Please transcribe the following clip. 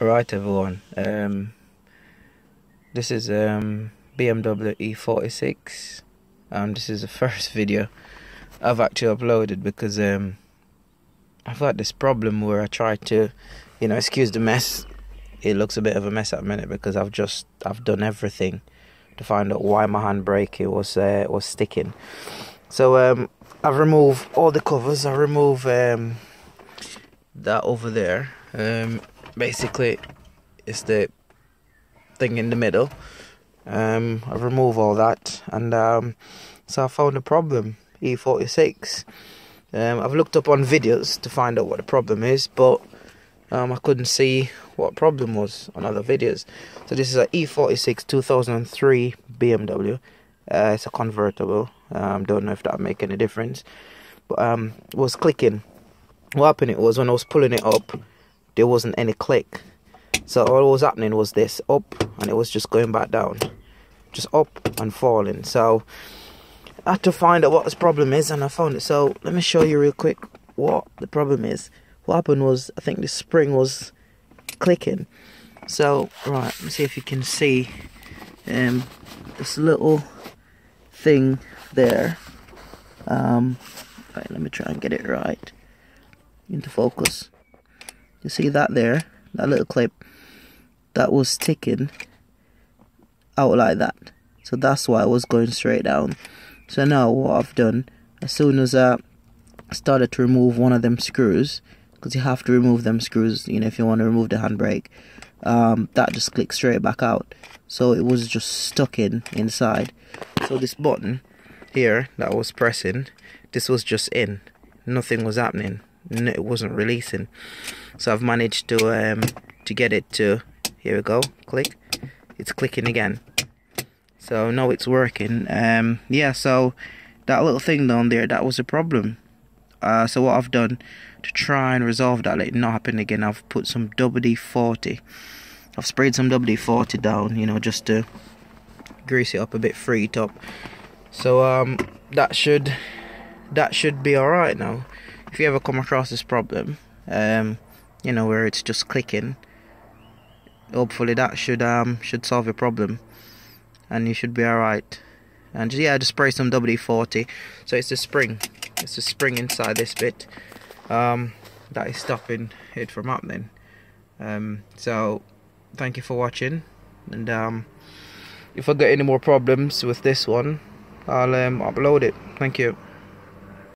Right everyone, um, this is um, BMW E46 um, this is the first video I've actually uploaded because um, I've had this problem where I try to, you know, excuse the mess. It looks a bit of a mess at the minute because I've just I've done everything to find out why my handbrake was uh, was sticking. So um, I've removed all the covers. I remove um, that over there. Um, basically it's the thing in the middle. Um, I remove all that and um, so I found a problem E46 um, I've looked up on videos to find out what the problem is but um, I couldn't see what problem was on other videos. So this is a E46 2003 BMW uh, it's a convertible. Um, don't know if that make any difference. But um, was clicking. What happened it was when I was pulling it up there wasn't any click. So all was happening was this up and it was just going back down. Just up and falling. So I had to find out what this problem is and I found it. So let me show you real quick what the problem is. What happened was I think the spring was clicking. So right, let me see if you can see um, this little thing there. Um, right, let me try and get it right into focus. You see that there? That little clip? That was ticking out like that. So that's why I was going straight down. So now what I've done, as soon as I started to remove one of them screws, because you have to remove them screws, you know, if you want to remove the handbrake, um, that just clicked straight back out. So it was just stuck in inside. So this button here that I was pressing, this was just in. Nothing was happening it wasn't releasing. So I've managed to um, to get it to here we go click. It's clicking again. So now it's working. Um, yeah so that little thing down there that was a problem. Uh, so what I've done to try and resolve that let it not happen again I've put some WD-40 I've sprayed some WD-40 down you know just to grease it up a bit free top so um, that should that should be alright now if you ever come across this problem, um, you know where it's just clicking, hopefully that should um should solve your problem, and you should be alright. And just, yeah, just spray some WD-40. So it's a spring, it's a spring inside this bit um, that is stopping it from happening. Um, so thank you for watching, and um, if I get any more problems with this one, I'll um, upload it. Thank you.